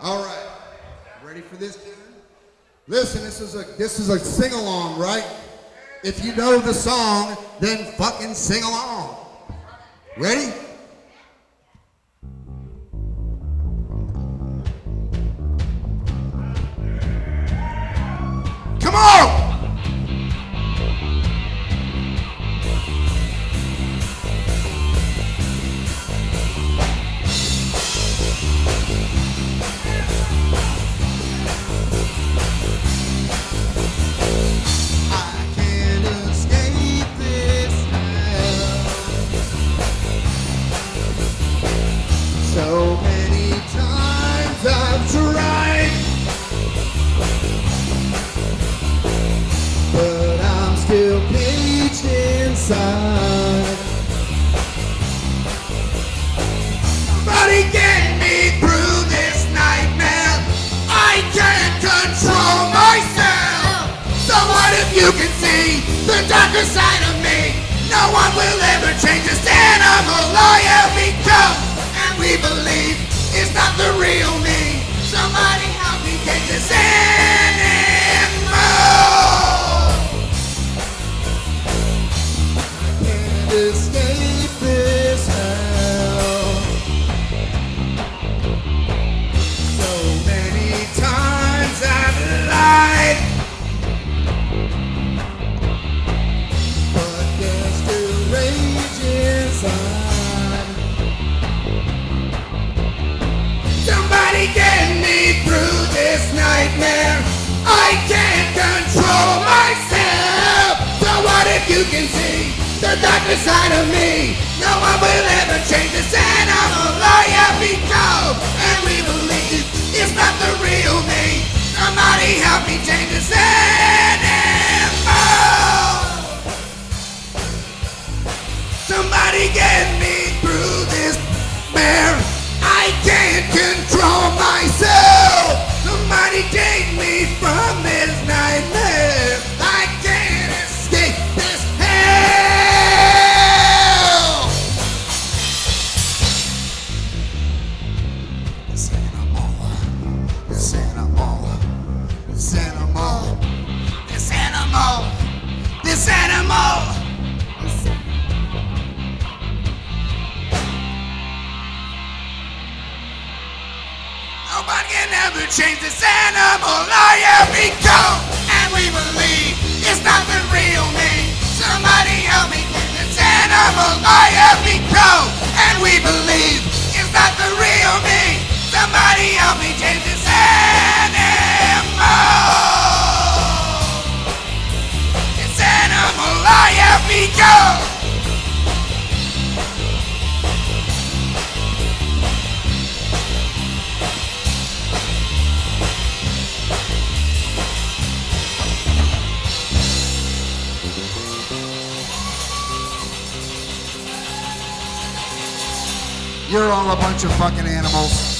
All right. Ready for this? Listen, this is a this is a sing along, right? If you know the song, then fucking sing along. Ready? You can see the darker side of me? No one will ever change this animal I have become. The darker side of me? No one will ever change this animal I have become. This animal, this animal, this animal. Nobody can ever change this animal I have become. And we believe it's not the real me. Somebody help me this animal I have become. And we believe You're all a bunch of fucking animals.